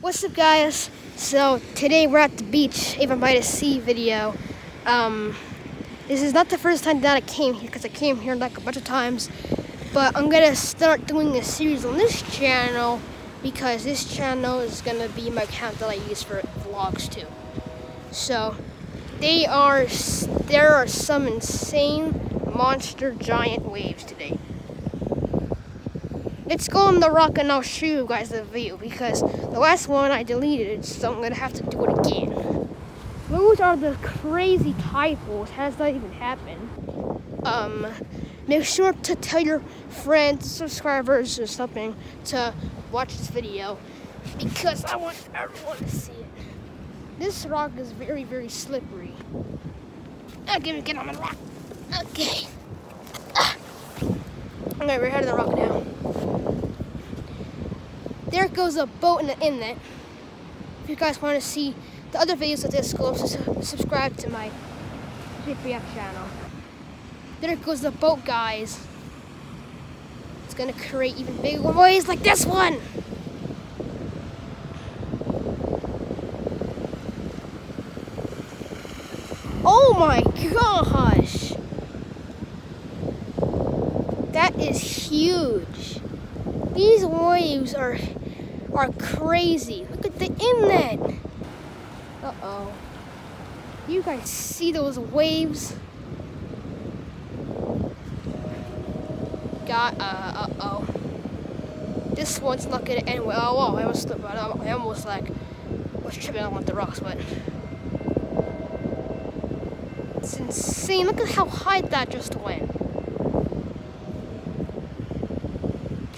What's up guys? So today we're at the beach, Avon by the sea video. Um, this is not the first time that I came here because I came here like a bunch of times. But I'm gonna start doing a series on this channel because this channel is gonna be my account that I use for vlogs too. So they are there are some insane monster giant waves today. Let's go on the rock and I'll show you guys the view because the last one I deleted, so I'm gonna have to do it again. Those are the crazy typos. Has that even happened? Um, make sure to tell your friends, subscribers, or something to watch this video because I want everyone to see it. This rock is very, very slippery. Okay, get on the rock. Okay. Ah. Okay, we're heading the rock now. There goes a boat in the inlet. If you guys want to see the other videos of this, go subscribe to my PPF channel. There goes the boat, guys. It's gonna create even bigger waves like this one. Oh my gosh! That is huge. These waves are are crazy. Look at the inlet. Uh-oh. You guys see those waves? Got, uh, uh-oh. This one's not gonna end well. Oh, I almost, I almost like, was tripping on the rocks, but. It's insane. Look at how high that just went.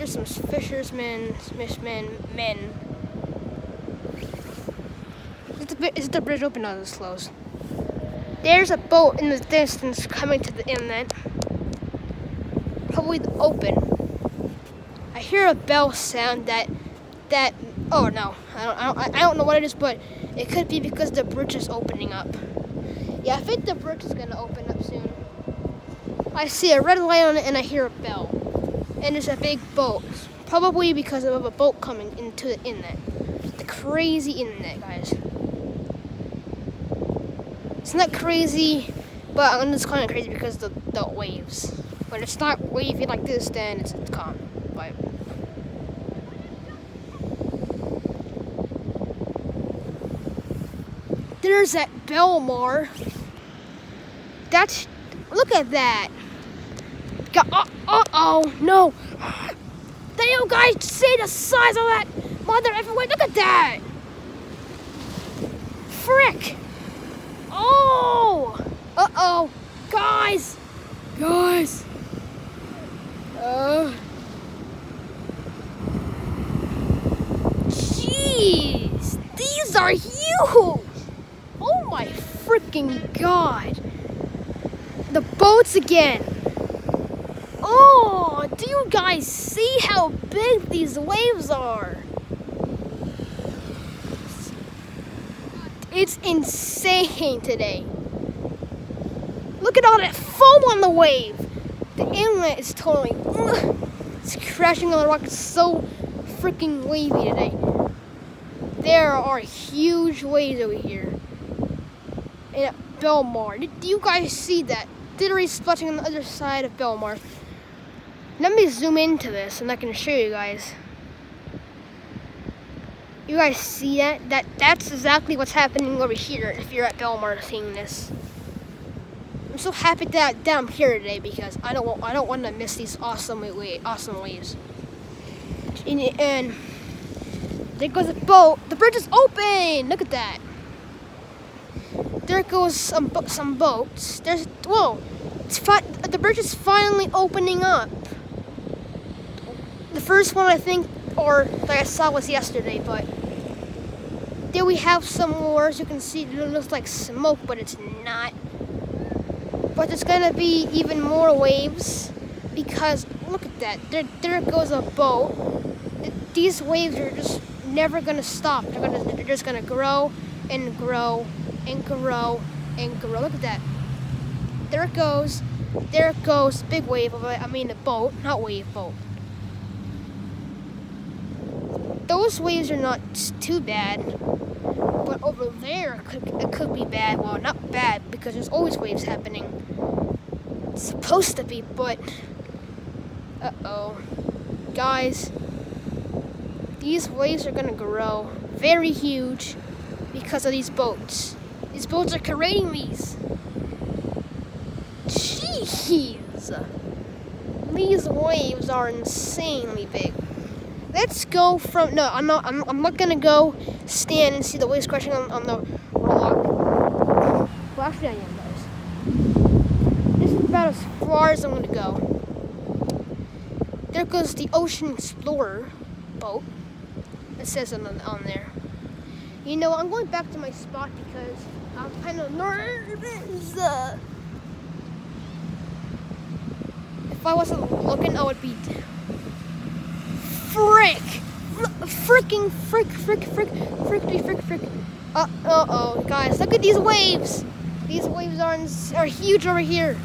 There's some fishermen, fishermen, men. Is the, is the bridge open? No, it's closed. There's a boat in the distance coming to the inlet. Probably open. I hear a bell sound that, that, oh no, I don't, I don't, I don't know what it is, but it could be because the bridge is opening up. Yeah, I think the bridge is gonna open up soon. I see a red light on it and I hear a bell and there's a big boat. Probably because of a boat coming into the inlet. The crazy inlet, guys. It's not crazy, but I'm just kind of crazy because the, the waves. When it's not wavy like this, then it's, it's calm. But there's that Belmar. That's look at that. Uh, uh oh, no. You guys see the size of that mother everywhere? Look at that. Frick. Oh. Uh oh. Guys. Guys. Uh. Jeez. These are huge. Oh my freaking god. The boats again. Oh, do you guys see how big these waves are? It's insane today. Look at all that foam on the wave. The inlet is totally, it's crashing on the rock. It's so freaking wavy today. There are huge waves over here. In Belmar. Do you guys see that? Literally splashing on the other side of Belmar. Let me zoom into this and I can show you guys. You guys see that? That That's exactly what's happening over here if you're at Belmar seeing this. I'm so happy that, that I'm here today because I don't want I don't want to miss these awesome awesome waves. And, and there goes a boat. The bridge is open. Look at that. There goes some some boats. There's whoa. It's the bridge is finally opening up the first one I think, or like I saw was yesterday, but there we have some more. As you can see, it looks like smoke, but it's not. But there's gonna be even more waves because look at that. There, there goes a boat. These waves are just never gonna stop. They're gonna, they're just gonna grow and grow and grow and grow. Look at that. There it goes. There it goes. Big wave of. I mean a boat, not wave boat. Those waves are not too bad. But over there, it could, it could be bad. Well, not bad, because there's always waves happening. It's supposed to be, but... Uh-oh. Guys, these waves are gonna grow very huge because of these boats. These boats are creating these. Jeez. These waves are insanely big. Let's go from, no, I'm not, I'm, I'm not gonna go stand and see the waves crashing on, on the rock. Well, actually I am, guys. This is about as far as I'm gonna go. There goes the Ocean Explorer boat. It says on, on there. You know, I'm going back to my spot because I'm kind of nervous. If I wasn't looking, I would be frick, freaking frick, frick, frick, frick, frick, frick. Uh, uh oh, guys, look at these waves. These waves are are huge over here.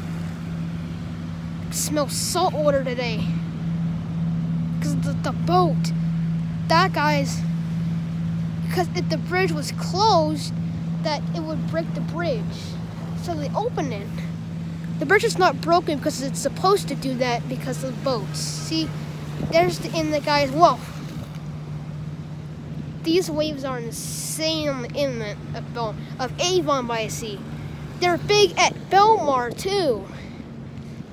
It smells salt water today. Cause the, the boat, that guys, because if the bridge was closed, that it would break the bridge. So they opened it. The bridge is not broken because it's supposed to do that because of boats. See, there's the inlet, guys. Whoa. These waves are insane on the of, Bel of Avon by the sea. They're big at Belmar too.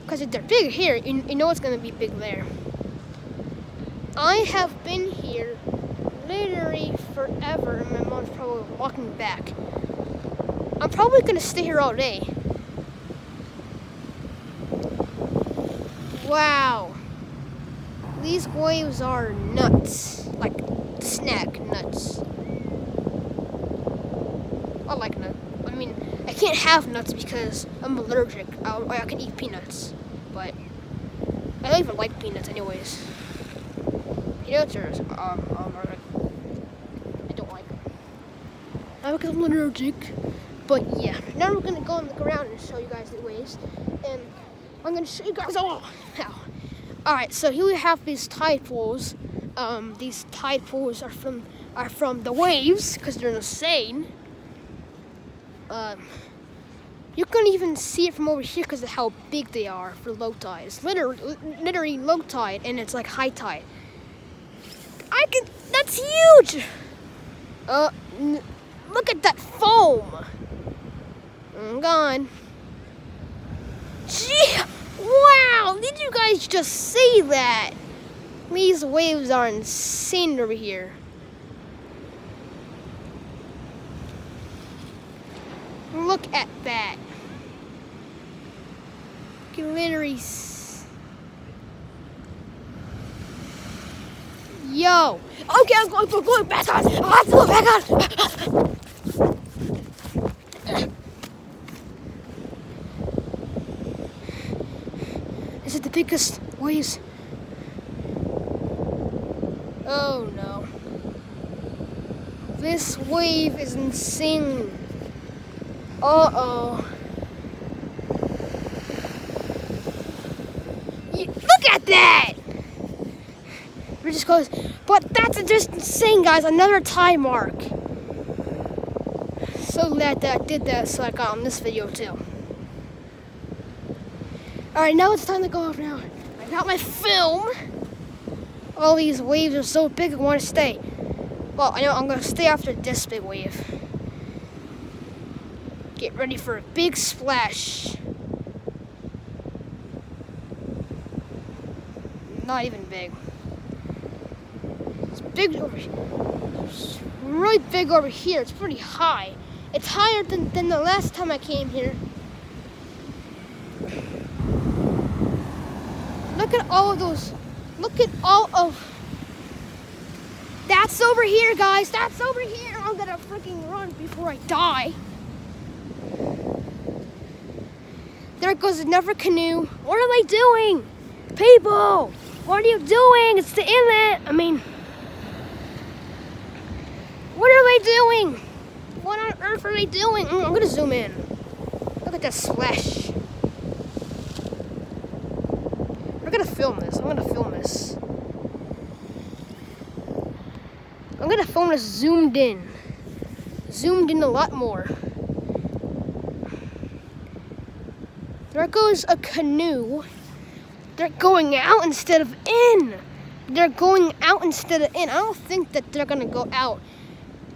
Because if they're big here, you, you know it's going to be big there. I have been here literally forever, and my mom's probably walking back. I'm probably gonna stay here all day. Wow. These waves are nuts. Like snack nuts. I like nuts. I mean, I can't have nuts because I'm allergic. I, I can eat peanuts. But I don't even like peanuts anyways. Peanuts are um, um, I don't like them. Not because I'm allergic. But yeah, now we're gonna go on the ground and show you guys the waves. And I'm gonna show you guys all how. Alright, so here we have these tide pools. Um, these tide pools are from are from the waves because they're insane. Um, you can even see it from over here because of how big they are for low tide. It's literally, literally low tide and it's like high tide. I can, that's huge! Uh, look at that foam! I'm gone. Gee, wow, did you guys just see that? These waves are insane over here. Look at that. You Yo. Okay, I'm going, I'm going back on. I have to go back on. Biggest waves. Oh no. This wave is insane. Uh-oh. Look at that! We're just goes, but that's just insane, guys. Another time mark. So glad that I did that so I got on this video too. Alright, now it's time to go off now. I got my film. All these waves are so big, I want to stay. Well, I know I'm going to stay after this big wave. Get ready for a big splash. Not even big. It's big over here. It's really big over here. It's pretty high. It's higher than, than the last time I came here. Look at all of those. Look at all of. That's over here, guys. That's over here. I'm gonna freaking run before I die. There goes another canoe. What are they doing? People, what are you doing? It's the inlet. I mean, what are they doing? What on earth are they doing? Mm, I'm gonna zoom in. Look at that splash. We're gonna film this. I'm gonna film this. I'm gonna film this zoomed in. Zoomed in a lot more. There goes a canoe. They're going out instead of in. They're going out instead of in. I don't think that they're gonna go out.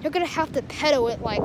They're gonna have to pedal it like